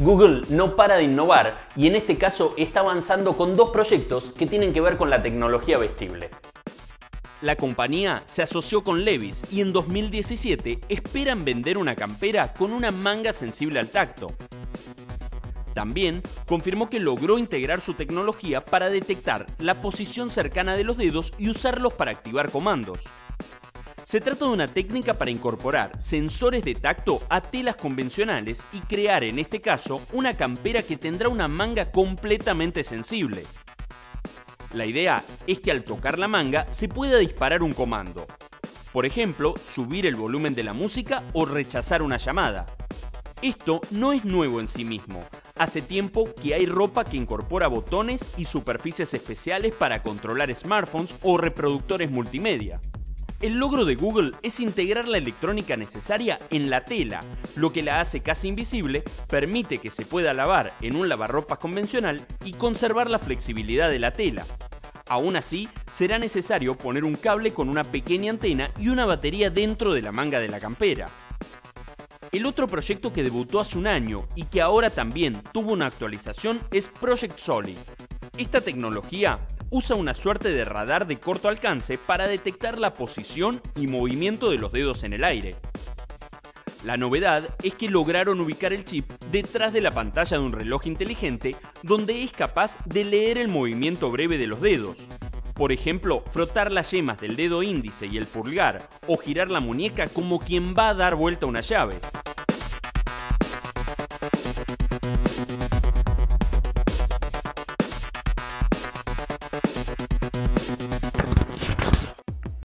Google no para de innovar y en este caso está avanzando con dos proyectos que tienen que ver con la tecnología vestible. La compañía se asoció con Levis y en 2017 esperan vender una campera con una manga sensible al tacto. También confirmó que logró integrar su tecnología para detectar la posición cercana de los dedos y usarlos para activar comandos. Se trata de una técnica para incorporar sensores de tacto a telas convencionales y crear en este caso una campera que tendrá una manga completamente sensible. La idea es que al tocar la manga se pueda disparar un comando. Por ejemplo, subir el volumen de la música o rechazar una llamada. Esto no es nuevo en sí mismo. Hace tiempo que hay ropa que incorpora botones y superficies especiales para controlar smartphones o reproductores multimedia. El logro de Google es integrar la electrónica necesaria en la tela, lo que la hace casi invisible, permite que se pueda lavar en un lavarropas convencional y conservar la flexibilidad de la tela. Aún así, será necesario poner un cable con una pequeña antena y una batería dentro de la manga de la campera. El otro proyecto que debutó hace un año y que ahora también tuvo una actualización es Project Solid. Esta tecnología usa una suerte de radar de corto alcance para detectar la posición y movimiento de los dedos en el aire. La novedad es que lograron ubicar el chip detrás de la pantalla de un reloj inteligente donde es capaz de leer el movimiento breve de los dedos. Por ejemplo, frotar las yemas del dedo índice y el pulgar o girar la muñeca como quien va a dar vuelta una llave.